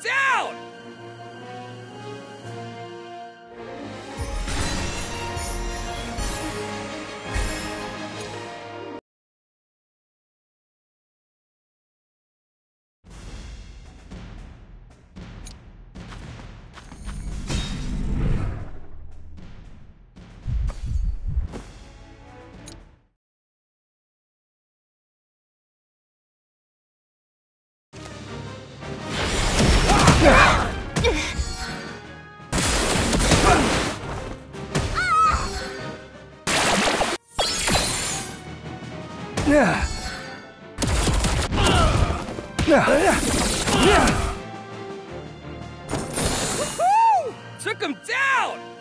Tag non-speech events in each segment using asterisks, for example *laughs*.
down! Yeah. Yeah. Yeah. Took him down!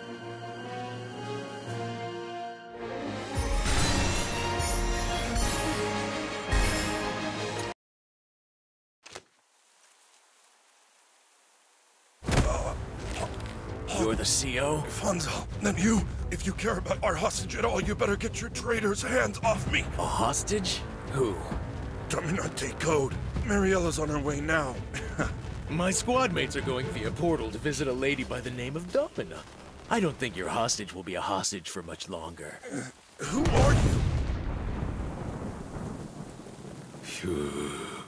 You're the CO? Fonzo, then you, if you care about our hostage at all, you better get your traitor's hands off me. A hostage? Who? Dominante code. Mariella's on her way now. *laughs* My squad mates are going via portal to visit a lady by the name of Domina. I don't think your hostage will be a hostage for much longer. Uh, who are you? Phew.